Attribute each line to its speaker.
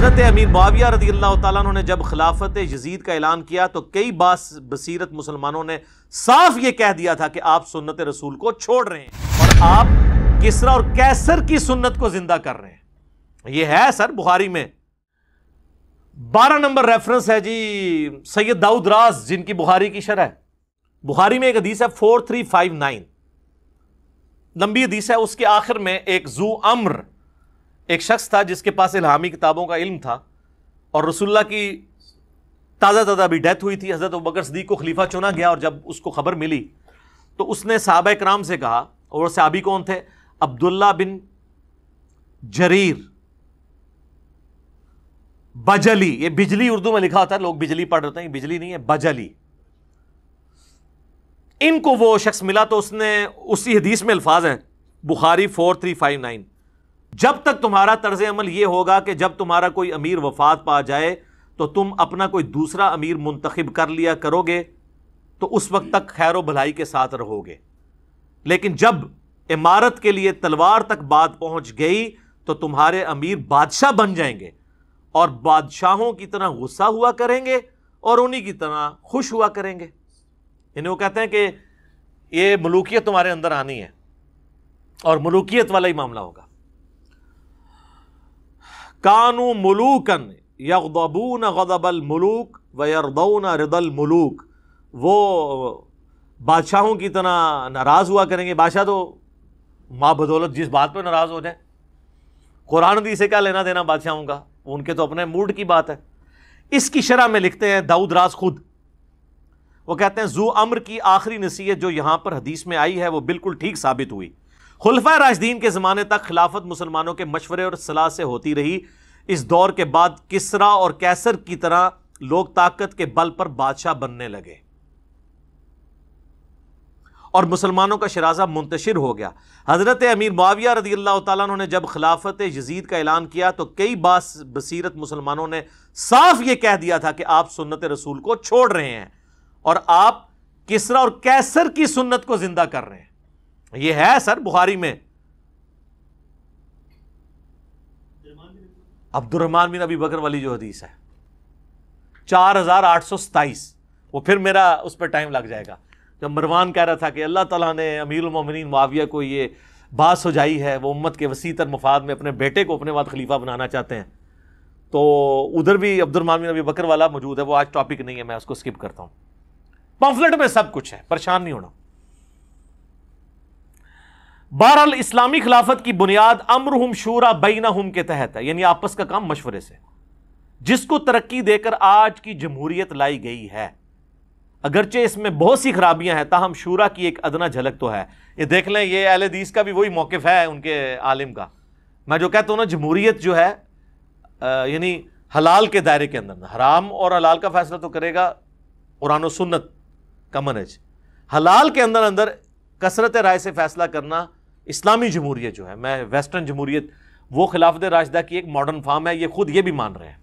Speaker 1: हज़रत अमीर मुआविया रदी अल्लाह ने जब खिलाफत यजीद का ऐलान किया तो कई बास बसीरत मुसलमानों ने साफ़ ये कह दिया था कि आप सुन्नत रसूल को छोड़ रहे हैं और आप किसरा और कैसर की सुन्नत को ज़िंदा कर रहे हैं। ये है सर बुखारी में। बारह नंबर रेफरेंस है जी, सैयद दाऊद राज, जिनकी बुखारी की शरह बुखारी में एक हदीस है, फोर थ्री फाइव नाइन। लंबी हदीस है, उसके आखिर में एक जू अम्र। एक शख्स था जिसके पास इलामी किताबों का इल्म था और रसुल्ला की ताज़ा ताज़ा अभी डेथ हुई थी। हज़रत बकर सदीक को खलीफा चुना गया और जब उसको खबर मिली तो उसने साहब कराम से कहा, और साहबी कौन थे? अब्दुल्ला बिन जरीर। बजली, ये बिजली उर्दू में लिखा होता है, लोग बिजली पढ़ रहे हैं बिजली नहीं है, बजली। इनको वो शख्स मिला तो उसने उसी हदीस में अल्फाज हैं, Bukhari four three five nine. जब तक तुम्हारा तर्ज अमल यह होगा कि जब तुम्हारा कोई अमीर वफात पा जाए तो तुम अपना कोई दूसरा अमीर मुंतखब कर लिया करोगे तो उस वक्त तक खैर भलाई के साथ रहोगे। लेकिन जब इमारत के लिए तलवार तक बात पहुँच गई तो तुम्हारे अमीर बादशाह बन जाएँगे और बादशाहों की तरह गुस्सा हुआ करेंगे और उन्हीं की तरह खुश हुआ करेंगे। इन्हें वो कहते हैं कि ये मलूकियत तुम्हारे अंदर आनी है और मलूकियत वाला ही मामला होगा। कानू मलूकन यबून गदबल मलूक वरदौन रदल मलूक। वो बादशाहों की तरह नाराज़ हुआ करेंगे। बादशाह तो माँ बदौलत जिस बात पर नाराज़ हो जाए, कुरान दी से क्या लेना देना बादशाहों का? उनके तो अपने मूड की बात है। इसकी शरह में लिखते हैं दाऊद राज खुद। वो कहते हैं, जू अम्र की आखिरी नसीहत जो यहाँ पर हदीस में आई है, वो बिल्कुल ठीक साबित हुई। खुलफा राजदीन के ज़माने तक खिलाफत मुसलमानों के मशवरे और सलाह से होती रही। इस दौर के बाद किसरा और कैसर की तरह लोग ताकत के बल पर बादशाह बनने लगे। और मुसलमानों का शराजा मुंतशिर हो गया। हज़रत अमीर मुआविया रदी अल्लाह ने जब खिलाफत यजीद का ऐलान किया तो कई बास बसीरत मुसलमानों ने साफ़ ये कह दिया था कि आप सुन्नत रसूल को छोड़ रहे हैं और आप किसरा और कैसर की सुन्नत को ज़िंदा कर रहे हैं। ये है सर बुखारी में। अब्दुलरहमान बिन अभी बकर वाली जो हदीस है। चार हज़ार आठ सौ सताइस वो फिर मेरा उस पर टाइम लग जाएगा। जब मरवान कह रहा था कि अल्लाह ताला ने अमीरमिन मुआविया को ये बात सुझाई है, वो उम्मत के वसी तर मफाद में अपने बेटे को अपने बाद खलीफा बनाना चाहते हैं। तो उधर भी अब्दुलरमान बिन अभी बकर वाला मौजूद है, वो आज टॉपिक नहीं है, मैं उसको स्किप करता हूँ। पम्फलेट में सब कुछ है, परेशान नहीं होना। बहरहाल, इस्लामी खिलाफत की बुनियाद अमरहम शूरा बैना हम के तहत है, यानी आपस का काम मशवरे से। जिसको तरक्की देकर आज की जमहूरियत लाई गई है। अगरचे इसमें बहुत सी खराबियाँ हैं, ताहम शूरा की एक अदना झलक तो है। ये देख लें, ये अहल हदीस का भी वही मौकफ है उनके आलिम का। मैं जो कहता हूँ ना, जमहूरियत जो है यानी हलाल के दायरे के अंदर हराम और हलाल का फैसला तो करेगा कुरान सुन्नत का मनज। हलाल के अंदर अंदर कसरत राय से फैसला करना इस्लामी जमहूरियत जो है, मैं वेस्टर्न जमहूरियत, वो खिलाफत राजदा की एक मॉडर्न फार्म है, ये खुद ये भी मान रहे हैं।